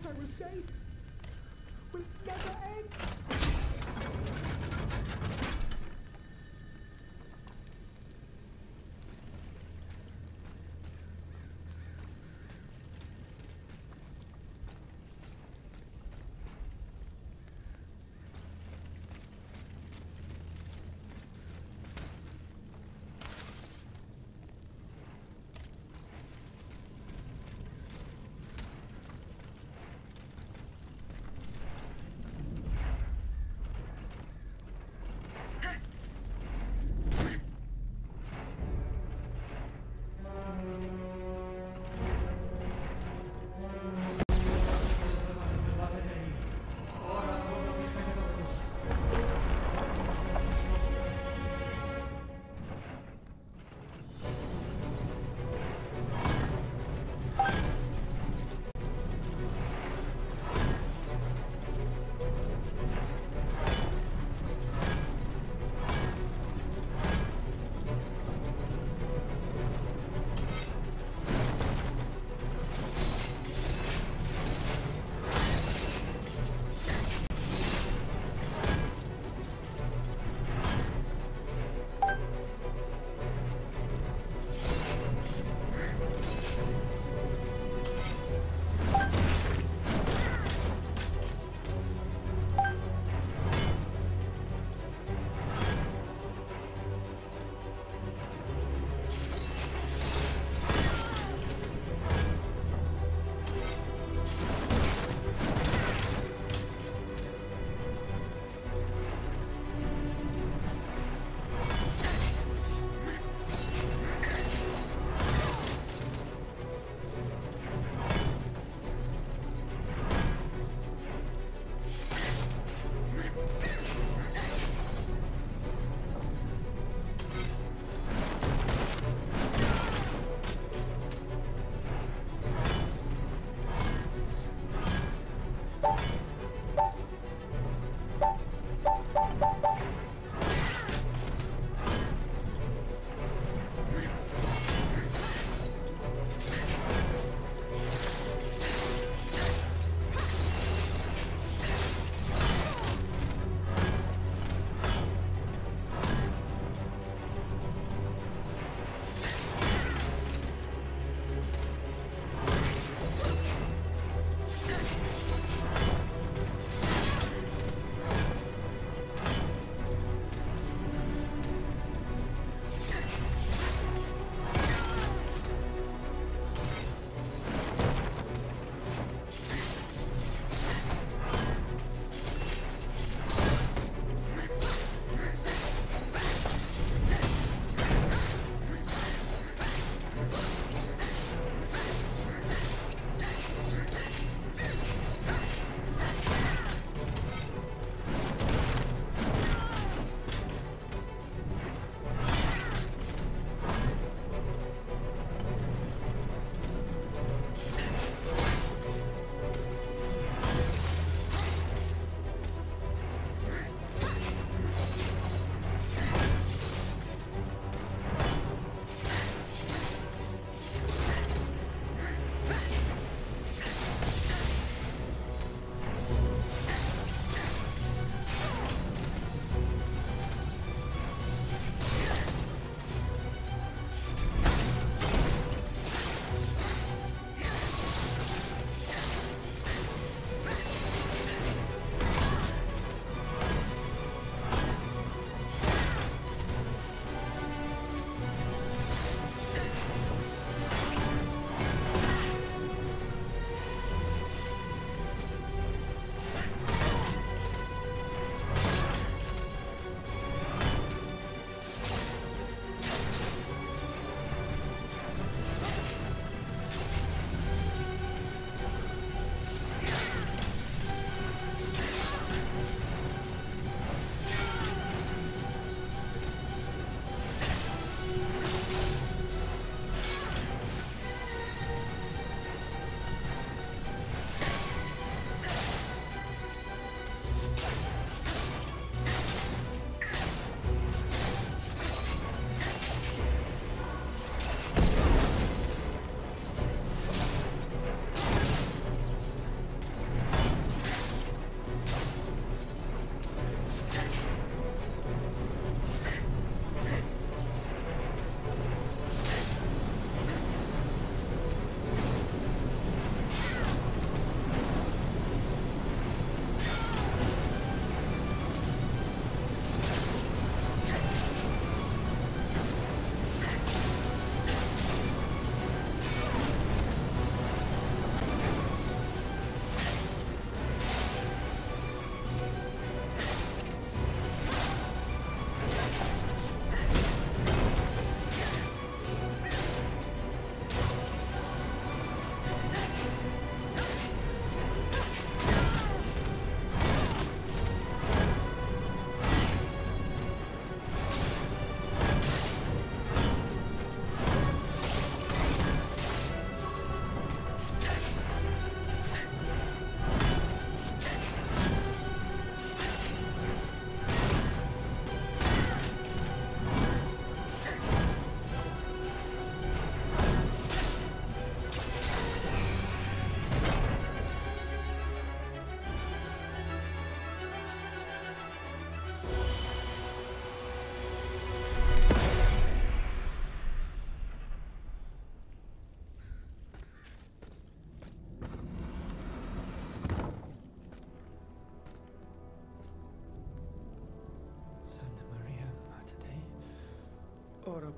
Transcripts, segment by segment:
thought I was safe. Will never end?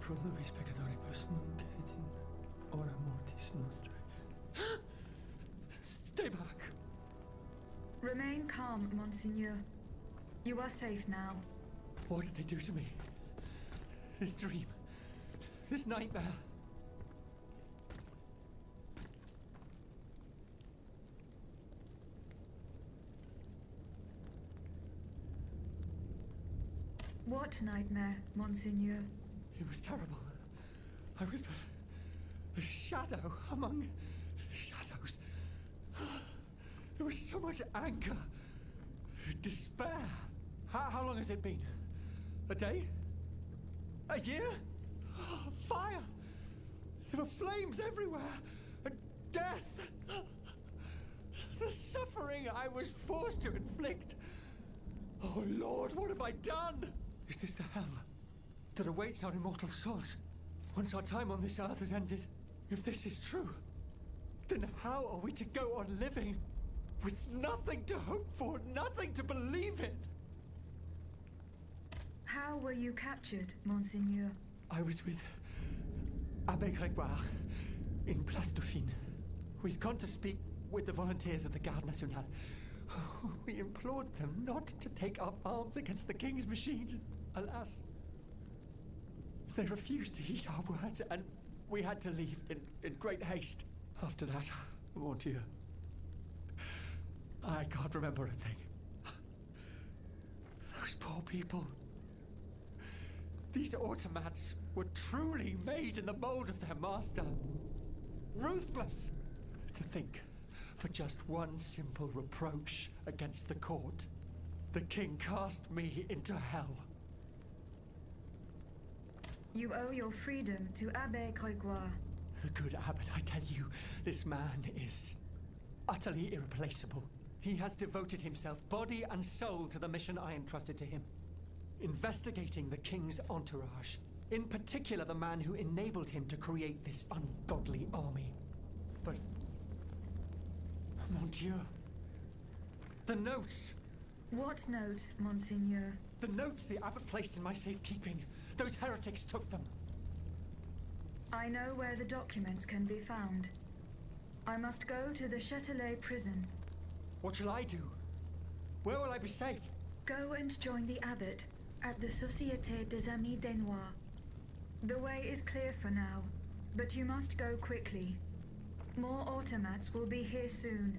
Pro nobis peccatoribus nunc et in hora mortis nostrae. Stay back! Remain calm, Monseigneur. You are safe now. What did they do to me? This dream. This nightmare. What nightmare, Monseigneur? It was terrible. I was but a shadow among shadows. There was so much anger, despair. How, how long has it been? A day? A year? Oh, fire! There were flames everywhere, and death! The suffering I was forced to inflict. Oh Lord, what have I done? Is this the hell that awaits our immortal souls once our time on this earth has ended? If this is true, then how are we to go on living with nothing to hope for, nothing to believe in? How were you captured, Monseigneur? I was with Abbe Gregoire in Place Dauphine. We'd gone to speak with the volunteers of the Garde Nationale. We implored them not to take up arms against the King's machines. Alas, they refused to heed our words, and we had to leave in, in great haste. After that, mon Dieu, I can't remember a thing. Those poor people. These automats were truly made in the mold of their master. Ruthless! To think, for just one simple reproach against the court, the king cast me into hell. You owe your freedom to Abbe Gregoire. The good abbot, I tell you, this man is utterly irreplaceable. He has devoted himself body and soul to the mission I entrusted to him. Investigating the king's entourage. In particular, the man who enabled him to create this ungodly army. But. Mon Dieu. The notes! What notes, Monseigneur? The notes the abbot placed in my safekeeping. Those heretics took them. I know where the documents can be found. I must go to the Châtelet prison. What shall I do? Where will I be safe? Go and join the abbot at the Société des Amis des Noirs. The way is clear for now, but you must go quickly. More automats will be here soon.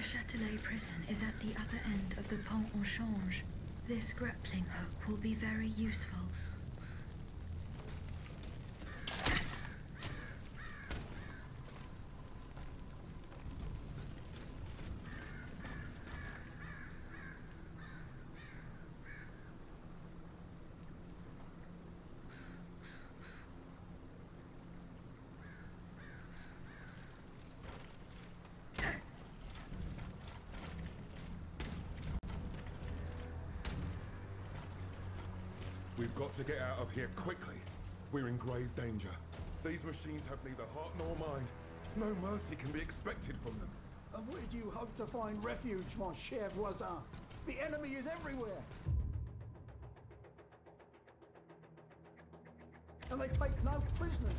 Châtelet prison is at the other end of the Pont au Change. This grappling hook will be very useful. We've got to get out of here quickly. We're in grave danger. These machines have neither heart nor mind. No mercy can be expected from them. And where do you hope to find refuge, mon cher voisin? The enemy is everywhere. And they take no prisoners.